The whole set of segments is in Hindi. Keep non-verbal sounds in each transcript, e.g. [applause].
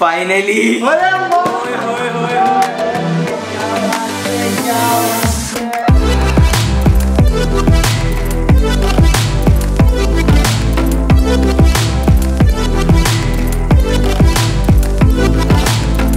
Finally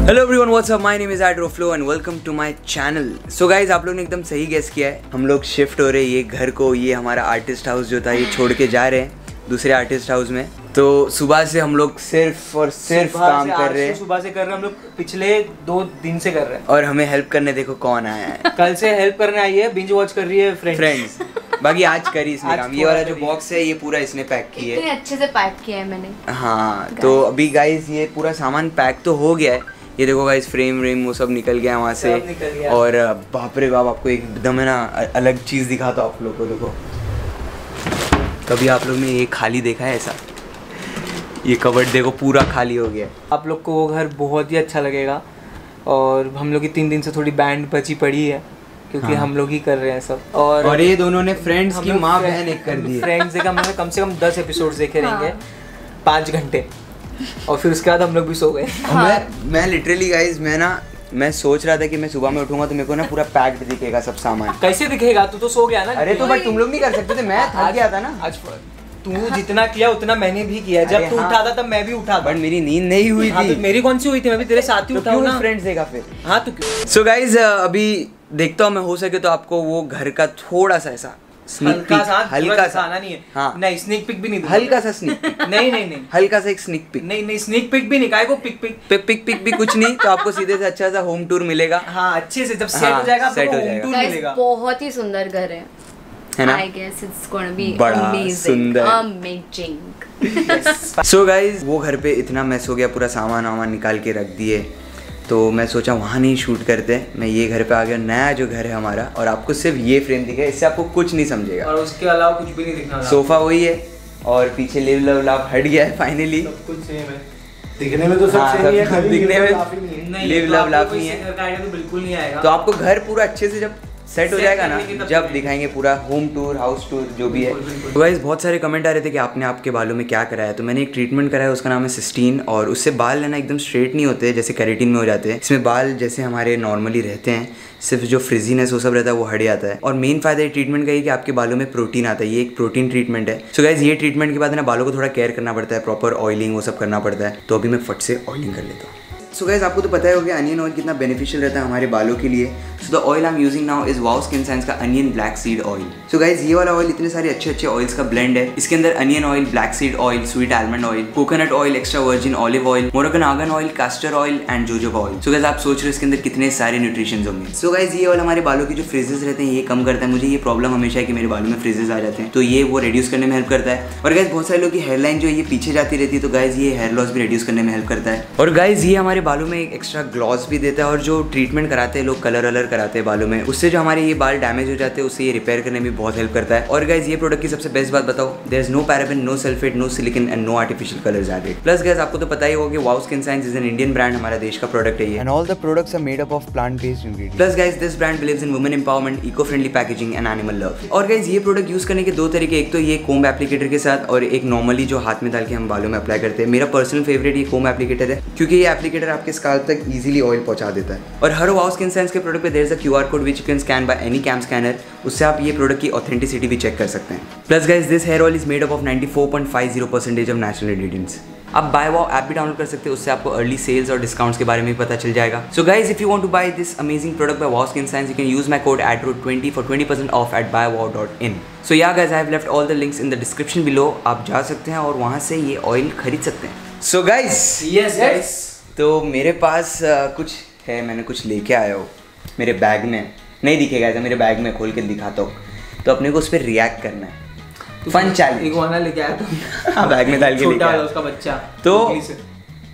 hello everyone what's up my name is Adro Flow and welcome to my channel so guys आप लोग ने एकदम सही गेस किया है। हम लोग शिफ्ट हो रहे हैं ये घर को ये हमारा आर्टिस्ट हाउस जो था ये छोड़ के जा रहे हैं दूसरे आर्टिस्ट हाउस में। तो सुबह से हम लोग सिर्फ़ और सिर्फ़ काम कर रहे से हैं। सुबह से कर रहे हैं हम लोग पिछले दो दिन से कर रहे हैं। और हमें हेल्प करने देखो कौन आया है। [laughs] कल से हेल्प करने आई है बिंज वॉच कर रही है फ्रेंड्स फ्रेंड्स बाकी आज करी इसने आज काम। ये वाला जो बॉक्स है। ये पूरा इसने पैक किया है। अच्छे से पैक किया है मैंने। हाँ तो अभी गाइज़ ये पूरा सामान पैक तो हो गया है। ये देखो गाइस फ्रेम व्रेम वो सब निकल गया वहाँ से। गया। और बाप रे बाप आपको एकदम है ना अलग चीज़ दिखाता तो आप लोग को देखो। कभी आप लोग ने ये खाली देखा है ऐसा? ये कबर्ड देखो पूरा खाली हो गया। आप लोग को वो घर बहुत ही अच्छा लगेगा। और हम लोग की तीन दिन से थोड़ी बैंड बची पड़ी है क्योंकि हाँ। हम लोग ही कर रहे हैं सब। और और ये दोनों ने फ्रेंड्स की माँ बहन एक कर दी फ्रेंड्स देखा हमने कम से कम दस एपिसोड देखे हाँ। रहेंगे पाँच घंटे। और फिर उसके बाद हम लोग भी सो गए। मैं मैं लिटरली गाइस मैं ना मैं सोच रहा था कि मैं सुबह में उठूँगा तो मेरे को ना पूरा पैक्ड दिखेगा सब सामान। कैसे दिखेगा? तू तो सो गया ना। अरे तो बट तुम लोग नहीं कर सकते थे मैं थक गया था ना। आज तू जितना किया उतना मैंने भी किया जब तू हाँ। उठा था तब मैं भी उठा बट मेरी नींद नहीं हुई हाँ, थी। तो मेरी कौन सी हुई थी? मैं भी तेरे साथ ही ना। फ्रेंड्स देगा फिर? हाँ तो क्यों? सो गाइज़ अभी देखता हूँ मैं हो सके तो आपको वो घर का थोड़ा सा ऐसा स्नीक हल्का सा हल्का सा आना नहीं है। हाँ। नहीं स्नीक पिक भी नहीं। हल्का सा स्नीक [laughs] नहीं नहीं नहीं। हल्का सा एक स्नीक पिक नहीं नहीं स्नीक पिक भी नहीं काय को pick pick pick pick pick भी कुछ नहीं तो आपको सीधे से अच्छा सा होम टूर मिलेगा। हाँ अच्छे से जब सेट हाँ, हो जाएगा। हो बहुत ही सुंदर घर है। है ना? I guess it's gonna be बड़ा, सुंदर। अमेजिंग सो गाइज़ वो घर पे इतना मैस हो गया पूरा सामान वामान निकाल के रख दिए। तो मैं सोचा वहाँ नहीं शूट करते। मैं ये घर पे आ गया नया जो घर है हमारा और आपको सिर्फ़ ये फ्रेम दिखेगा इससे आपको कुछ नहीं समझेगा। और उसके अलावा कुछ भी नहीं दिखना सोफा वही है और पीछे लिव लव लाभ हट गया है फाइनली सब कुछ सेम है। दिखने में तो सब हाँ, सेम ही दिखने में- काफ़ी नहीं है। नहीं तो है। तो बिल्कुल नहीं आएगा। तो आपको घर पूरा अच्छे से जब सेट हो जाएगा ना? तब जब दिखाएँगे। पूरा होम टूर हाउस टूर जो भी है। तो गाइस बहुत सारे कमेंट आ रहे थे कि आपने आपके बालों में क्या कराया। तो मैंने एक ट्रीटमेंट कराया उसका नाम है सिस्टीन और उससे बाल लेना एकदम स्ट्रेट नहीं होते जैसे कैरेटिन में हो जाते हैं। इसमें बाल जैसे हमारे नॉर्मली रहते हैं सिर्फ़ जो फ्रिजीनेस वो सब रहता है वो हट जाता है। और मेन फ़ायदा ये ट्रीटमेंट का ये कि आपके बालों में प्रोटीन आता है ये एक प्रोटीन ट्रीटमेंट है। सो गाइज़ ये ट्रीटमेंट के बाद ना बालों को थोड़ा केयर करना पड़ता है प्रॉपर ऑयलिंग वो सब करना पड़ता है। तो अभी मैं फट से ऑयलिंग कर लेता हूँ। सो गाइज़ आपको तो पता ही होगा अनियन ऑयल कितना बेनिफिशियल रहता है हमारे बालों के लिए। Oil I am using now is Wow Skin Science का onion black seed oil so guys ये वाला ऑयल इतने सारे अच्छे अच्छे ऑयल्स का ब्लेंड है। इसके अंदर onion oil black seed oil sweet almond oil coconut oil extra virgin olive oil Moroccan argan oil castor oil and jojoba oil so guys आप सोच रहे हो इसके अंदर कितने सारे न्यूट्रिशन होंगे। सो गाइज़ ये ऑयल हमारे बालों के जो फ्रिजेस रहते हैं, ये कम करता है। मुझे ये प्रॉब्लम हमेशा है कि मेरे बालों में फ्रिजेस आ जाते हैं। तो ये वो रिड्यूस करने में हेल्प करता है। और गाइज़ बहुत सारे लोग की हेयर लाइन जो ये पीछे जाती रहती है तो गाइज़ ये हेयर लॉस भी रिड्यूस करने में हेल्प करता है। और गाइज़ ये हमारे बालों में एक एक्स्ट्रा ग्लॉस भी देता है और जो ट्रीटमेंट कराते हैं लोग कलर वलर कराते हैं बालों में। उससे जो हमारे ये बाल डैमेज हो जाते हैं उससे ये रिपेयर करने में बहुत हेल्प करता है। और गाइज़ ये प्रोडक्ट की सबसे बेस्ट बात बताओ there is no paraben no sulphate no silicone and no artificial colours added plus guys आपको तो पता ही होगा कि Wow Skin Science is an Indian brand हमारा देश का प्रोडक्ट है and all the products are made up of plant based ingredients plus guys this brand believes in women empowerment eco friendly packaging and animal love और गाइज़ ये प्रोडक्ट यूज़ करने के दो तरीके एक तो ये कोम एप्लीकेटर के साथ और एक नॉर्मली जो हाथ में डाल के हम बालों में अप्लाई करते हैं। मेरा पर्सनल फेवरेट ये कोम एप्लीकेटर है क्योंकि ये एप्लीकेटर आपके स्काल्प तक इजीली ऑयल पहुँचा देता है। और हर वाउ स्किन साइंस के प्रोडक्ट पे there is a Q R code which you can scan by any cam scanner उससे आप ये प्रोडक्ट की ऑथेंटिसिटी भी चेक कर सकते हैं। Plus guys this hair oil is made up of 94.50 percentage of natural ingredients आप बाय वाओ ऐप भी डाउनलोड कर सकते हैं उससे आपको अर्ली सेल्स और डिस्काउंट्स के बारे में भी पता चल जाएगा। So guys if you want to buy this amazing product buy Wow Skin Science you can use my code एड्रो20 for 20% off at buywow.in so yeah guys I have left all the links in the description below आप जा सकते हैं और वहाँ से ये ऑयल खरीद सकते हैं। सो गाइज़ यस गाइस तो मेरे पास uh, कुछ है मैंने कुछ लेके आया हो। मेरे बैग में नहीं दिखेगा ऐसा मेरे बैग में खोल के दिखाता हूँ। तो अपने को उस पर रिएक्ट करना है। फन चैलेंज इगुआना लेके आया था। हाँ बैग में डाल के लेके आया। उसका बच्चा तो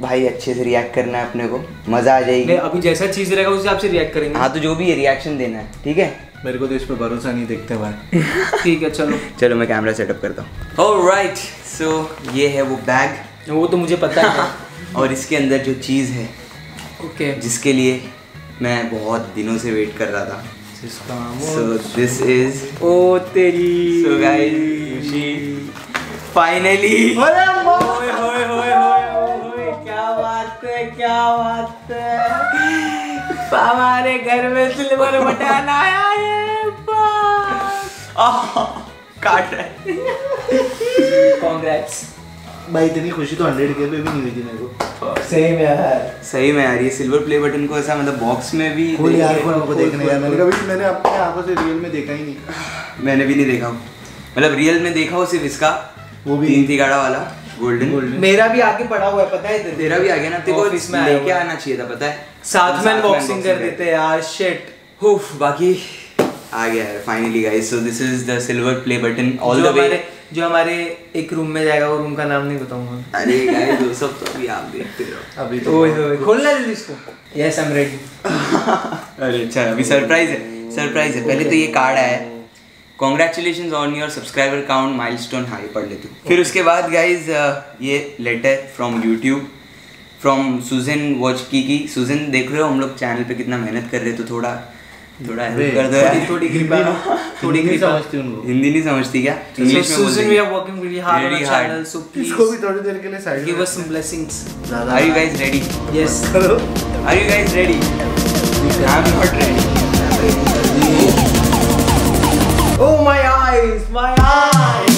भाई अच्छे से रिएक्ट करना है अपने को। मज़ा आ जाएगी। अभी जैसा चीज़ रहेगा उस हिसाब से रिएक्ट करेंगे। हाँ तो जो भी रिएक्शन देना है ठीक है? मेरे को तो इस पर भरोसा नहीं देखते भाई [laughs] ठीक है चलो। चलो मैं कैमरा सेटअप करता हूँ। ऑलराइट सो ये है वो बैग वो तो मुझे पता है। [laughs] और इसके अंदर जो चीज़ है ओके जिसके लिए मैं बहुत दिनों से वेट कर रहा था। सो दिस इज़ ओ तेरी। सो गाइस फाइनली ओए होए होए होए होए क्या बात बात है क्या बात है। हमारे घर में सिल्वर बटन आया [laughs] [laughs] है काट है। कॉन्ग्रेट्स भाई इतनी खुशी तो हंड्रेड के पे भी नहीं हुई थी मेरे को। सही में यार। सही में यार ये सिल्वर प्ले बटन को ऐसा मतलब बॉक्स में भी खोल यार खोल हमको देखने यार। खोल- मैंने कभी मैंने अपने आँखों से रियल में देखा ही नहीं। मैंने भी नहीं देखा। मतलब रियल में देखा हो सिर्फ़ इसका? वो भी- तीन तिगाड़ा वाला गोल्डन। मेरा भी आगे पड़ा हुआ है पता है तेरा भी आ गया ना? तेरे को में आया लेके आना चाहिए था पता है? साथ में अनबॉक्सिंग कर देते यार शिट उफ बाकी आ गया है finally guys so this is the silver play button all the way जो हमारे एक रूम में जाएगा वो रूम का नाम नहीं बताऊँगा। अरे गाइस वो सब तो अभी आप देखते रहो। अभी तो ओए होए खोलना जल्दी इसको। यस आई एम रेडी अरे अच्छा अभी सरप्राइज़ है सरप्राइज़ है। पहले तो ये कार्ड आया है। Congratulation on your subscriber count milestone high पढ़ ले तू। फिर उसके बाद गाइज़ ये letter from YouTube from Susan Wojcicki की सुजन देख रहे हो हम लोग चैनल पे कितना मेहनत कर रहे हैं, तो थोड़ा थोड़ा हेल्प कर दो थोड़ी यार थोड़ी कृपा थोड़ी कृपा समझती उनको हिंदी नहीं समझती क्या इंग्लिश में are working really hard on Really our hard. channel, so please इसको भी थोड़ी देर के लिए side give us some blessings. ज़्यादा are you guys ready Yes. करो are you guys ready I am not ready Oh my eyes, my eyes.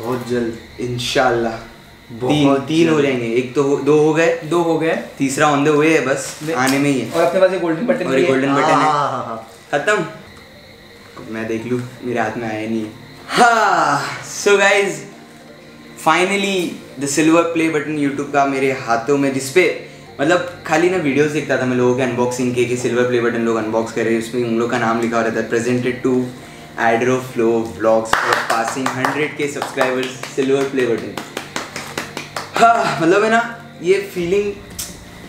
बहुत जल्द इंशाल्लाह। तीन तीन हो जाएँगे। एक तो हो, दो हो गए। दो हो गए। तीसरा ऑन द वे है बस आने में ही है। और अपने पास गोल्डन बटन और है। golden बटन है। हाँ, हाँ, हाँ। खत्म। मैं देख लूँ मेरे हाथ में आया नहीं है। हाँ so guys finally the silver play button YouTube का मेरे हाथों में जिसपे मतलब खाली ना वीडियोस देखता था मैं लोगों के अनबॉक्सिंग के कि सिल्वर प्ले बटन लोग अनबॉक्स कर रहे हैं उसमें उन लोग का नाम लिखा हो रहता है presented to Adro Flow vlogs for passing hundred K subscribers silver play button हाँ मतलब है ना ये फीलिंग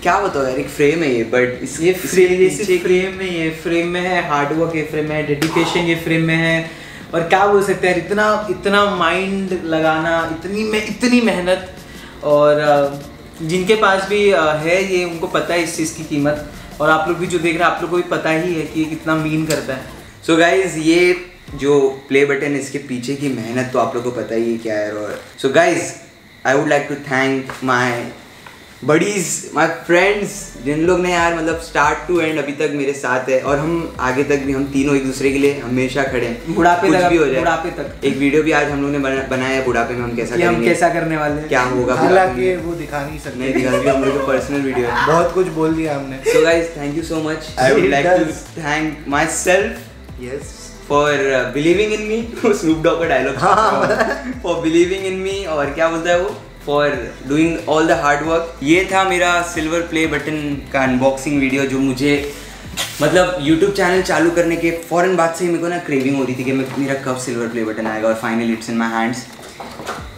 क्या बताओ यार एक फ्रेम है ये बट इस ये फ्रेम ये फ्रेम में ये फ्रेम में है हार्डवर्क ये फ्रेम में है डेडिकेशन ये फ्रेम में है और क्या बोल सकते हैं इतना इतना माइंड लगाना इतनी में इतनी मेहनत और जिनके पास भी है ये उनको पता है इस चीज़ की कीमत और आप लोग भी जो देख रहे हैं आप लोग को भी पता ही है कि ये कितना मीन करता है। सो so गाइज़ ये जो प्ले बटन इसके पीछे की मेहनत तो आप लोग को पता ही क्या है और so guys I would like to thank my buddies my friends जिन लोग ने यार मतलब स्टार्ट टू एंड अभी तक मेरे साथ है और हम आगे तक भी हम तीनों एक दूसरे के लिए हमेशा खड़े हैं। बुढ़ापे तक भी हो जाए। बुढ़ापे तक। एक वीडियो भी आज हम लोग ने बना, बनाया है बुढ़ापे में हम कैसा कि हम कैसा करने वाले हैं। क्या होगा हालाँकि वो दिखा नहीं नहीं सकते दिखा रही हम लोग का पर्सनल वीडियो है। बहुत कुछ बोल दिया हमने। So guys thank you so much I would like to thank myself yes for believing in me Snoop Dogg का dialogue. For believing in me और क्या बोलता है वो? For doing all the hard work ये था मेरा सिल्वर प्ले बटन का अनबॉक्सिंग वीडियो जो मुझे मतलब यूट्यूब चैनल चालू करने के फ़ौरन बाद से ही मेरे को ना क्रेविंग हो रही थी कि मैं मेरा कब सिल्वर प्ले बटन आएगा और finally it's in my hands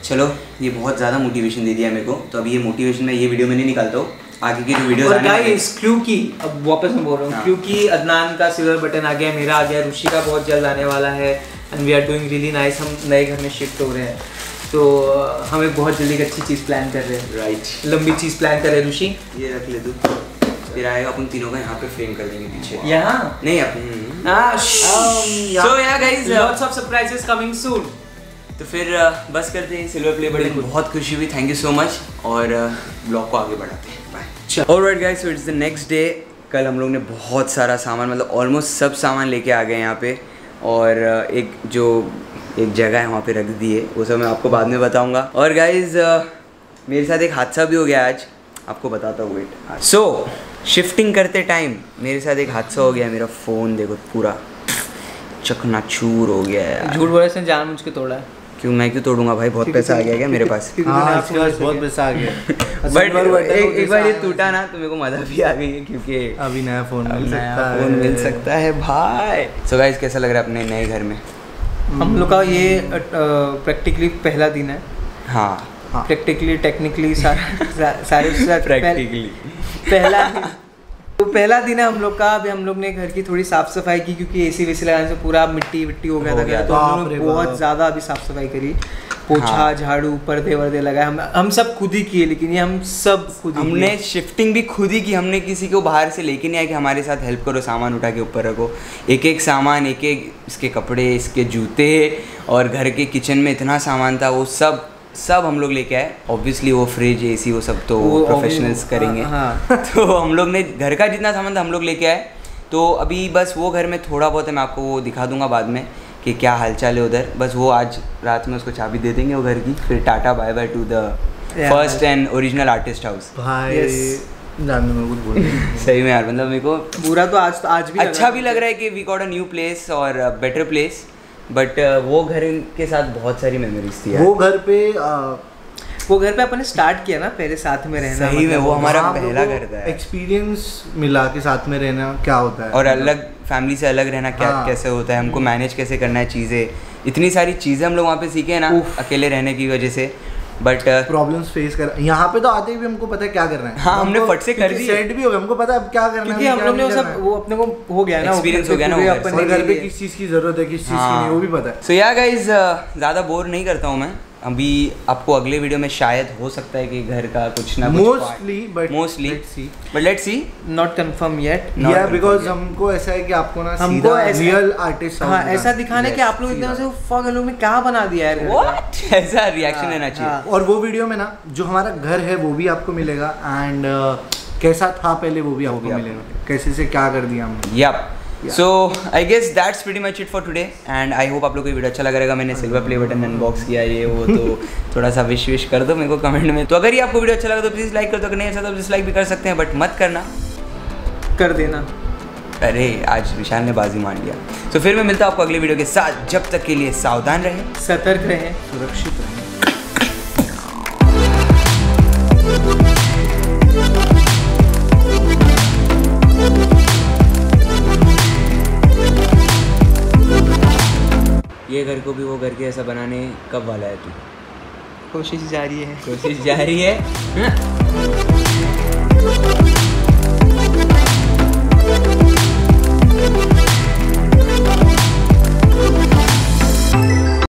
चलो ये बहुत ज़्यादा मोटिवेशन दे दिया मेरे को। तो अभी ये मोटिवेशन मैं ये वीडियो में नहीं निकालता हूँ। आगे की जो वीडियो और गाइस क्योंकि अब वापस मैं बोल रहा हूँ हाँ। क्योंकि अदनान का सिल्वर बटन आ गया मेरा आ गया ऋषि का बहुत जल्द आने वाला है and we are doing really nice हम नए घर में शिफ्ट हो रहे हैं। तो हम एक बहुत जल्दी एक अच्छी चीज़ प्लान कर रहे हैं। राइट लंबी चीज़ प्लान कर रहे हैं ऋषि। ये रख ले तू। फिर आएगा अपन तीनों का यहाँ पे फ्रेम कर देंगे पीछे। यहाँ? नहीं अपन so guys, uh, lots of surprises coming soon तो फिर बस करते हैं सिल्वर प्ले बटन बहुत खुशी हुई थैंक यू सो मच और ब्लॉग को आगे बढ़ाते हैं। Alright guys so it's the next day कल हम लोग ने बहुत सारा सामान मतलब ऑलमोस्ट सब सामान लेके आ गए यहाँ पे। और एक जो, एक जगह है वहाँ पे रख दिए। वो सब मैं आपको बाद में बताऊँगा। और गाइज़ मेरे साथ एक हादसा भी हो गया आज। आपको बताता हूँ वेट सो शिफ्टिंग करते टाइम मेरे साथ एक हादसा हो गया मेरा फ़ोन देखो पूरा। चकनाचूर हो गया है झूठ बोले से जान मुझ के तोड़ा है। क्यों मैं क्यों तोड़ूँगा भाई? बहुत पैसा आ गया क्या मेरे पास? हाँ इसके पास बहुत पैसा आ गया। [laughs] बट एक, एक बार ये टूटा ना तो मेरे को मज़ा भी आ गई है क्योंकि अभी नया फ़ोन मिल नया सकता है। फ़ोन मिल सकता है भाई। सो गाइस कैसा लग रहा है अपने नए घर में? हम लोग का ये प्रैक्टिकली पहला दिन है। हाँ। प्रैक्टिकली टेक्निकली [laughs] सारे सारे प्रैक्टिकली पहला पहला दिन है हम लोग का अभी हम लोग ने घर की थोड़ी साफ़ सफ़ाई की क्योंकि ए एसी वेसी लगाने से पूरा मिट्टी विट्टी हो गया हो था गया तो हम लोग बहुत ज़्यादा अभी साफ़ सफ़ाई करी। पोछा हाँ। झाड़ू पर्दे वर्दे लगाए हम हम सब खुद ही किए लेकिन ये हम सब खुद ही हमने शिफ्टिंग भी खुद ही की हमने किसी को बाहर से लेके नहीं आया कि हमारे साथ हेल्प करो सामान उठा के ऊपर रखो। एक एक सामान एक एक इसके कपड़े इसके जूते और घर के किचन में इतना सामान था वो सब सब हम लोग लेके आए। ऑब्वियसली वो फ्रिज एसी वो सब तो वो प्रोफेशनल्स करेंगे हाँ। हाँ। [laughs] तो हम लोग ने घर का जितना सामान था हम लोग लेके आए। तो अभी बस वो घर में थोड़ा बहुत है मैं आपको वो दिखा दूँगा बाद में कि क्या हालचाल है उधर। बस वो आज रात में उसको चाबी दे देंगे वो घर की फिर tata bye bye to the first and original artist house सही में यार मतलब मेरे को बुरा तो आज तो आज भी अच्छा भी लग रहा है कि we got a new place और बेटर प्लेस बट वो घर के साथ बहुत सारी मेमोरीज थी वो घर पे आ, वो घर पे अपन ने स्टार्ट किया ना पहले साथ में रहना सही में मतलब वो हमारा पहला घर था एक्सपीरियंस मिला के साथ में रहना क्या होता है? और अलग फैमिली से अलग रहना क्या हाँ। कैसे होता है हमको मैनेज कैसे करना है चीज़ें। इतनी सारी चीज़ें हम लोग वहाँ पे सीखे हैं ना अकेले रहने की वजह से। बट प्रॉब्लम्स फेस कर यहाँ पे तो आते ही भी हमको पता है क्या करना है। हाँ, हमने फट से कर दी। सेट भी हो गया हमको पता है अब क्या करना है क्योंकि हम लोग ने वो सब वो अपने को हो गया ना एक्सपीरियंस हो गया ना अपने घर पे किस चीज़ की ज़रूरत है किस चीज़ की हाँ। नहीं वो भी पता है। सो या गाइज़ ज़्यादा बोर नहीं करता हूँ मैं। अभी आपको अगले वीडियो में शायद हो सकता है कि घर का कुछ ना mostly but mostly but let's see not confirm yet yeah because हमको ऐसा है कि आपको ना हमको रियल आर्टिस्ट हाँ ऐसा दिखाना है कि आप लोग एकदम से फक लोग ने क्या बना दिया है व्हाट [laughs] ऐसा रिएक्शन हाँ, लेना चाहिए। हाँ। और वो वीडियो में ना जो हमारा घर है वो भी आपको मिलेगा। एंड कैसा था पहले वो भी आपको भी आपको मिलेगा। कैसे से क्या कर दिया हमने। Yup so I guess that's pretty much it for today and I hope आप लोग को वीडियो अच्छा लग रहेगा मैंने सिल्वर प्ले बटन अनबॉक्स किया ये वो तो [laughs] थोड़ा सा विश विश कर दो मेरे को कमेंट में। तो अगर ये आपको वीडियो अच्छा लगा तो प्लीज़ लाइक कर दो। अगर नहीं अच्छा तो डिसलाइक भी कर सकते हैं बट मत करना। कर देना। अरे आज विशाल ने बाजी मान लिया। तो फिर मैं मिलता हूँ आपको अगले वीडियो के साथ। जब तक के लिए सावधान रहें। सतर्क रहे सुरक्षित रहें। ये घर को भी वो घर के ऐसा बनाने कब वाला है तू? कोशिश जारी है। कोशिश जारी है। [laughs]